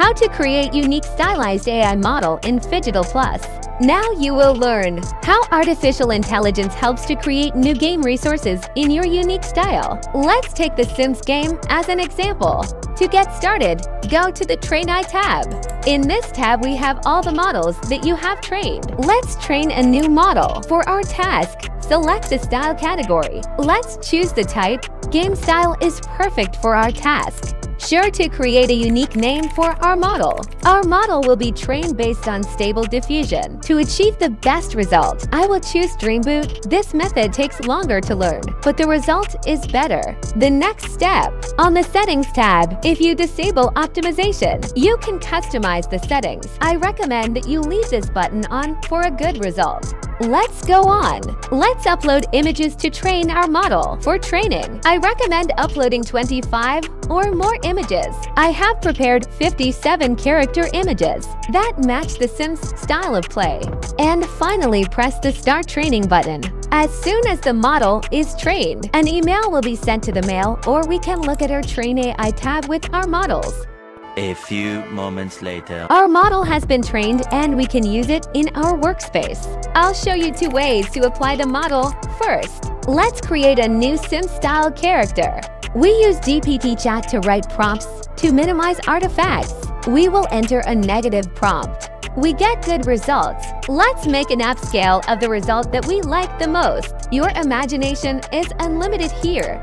how to create unique stylized AI model in Phygital Plus. Now you will learn how artificial intelligence helps to create new game resources in your unique style. Let's take the Sims game as an example. To get started, go to the Train AI tab. In this tab, we have all the models that you have trained. Let's train a new model. For our task, select the style category. Let's choose the type. Game style is perfect for our task sure to create a unique name for our model. Our model will be trained based on stable diffusion. To achieve the best result, I will choose DreamBooth. This method takes longer to learn, but the result is better. The next step. On the Settings tab, if you disable optimization, you can customize the settings. I recommend that you leave this button on for a good result. Let's go on. Let's upload images to train our model. For training, I recommend uploading 25 or more images. I have prepared 57 character images that match the Sims style of play. And finally, press the Start Training button. As soon as the model is trained, an email will be sent to the mail or we can look at our Train AI tab with our models. A few moments later. Our model has been trained and we can use it in our workspace. I'll show you two ways to apply the model. First, let's create a new Sim-style character. We use GPT chat to write prompts to minimize artifacts. We will enter a negative prompt. We get good results. Let's make an upscale of the result that we like the most. Your imagination is unlimited here.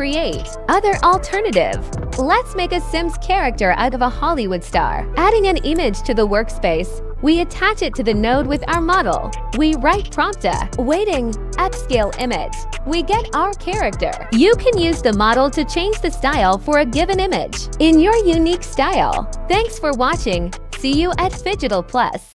Create. Other alternative. Let's make a Sims character out of a Hollywood star. Adding an image to the workspace, we attach it to the node with our model. We write prompta, waiting, upscale image. We get our character. You can use the model to change the style for a given image in your unique style. Thanks for watching. See you at Phygital Plus.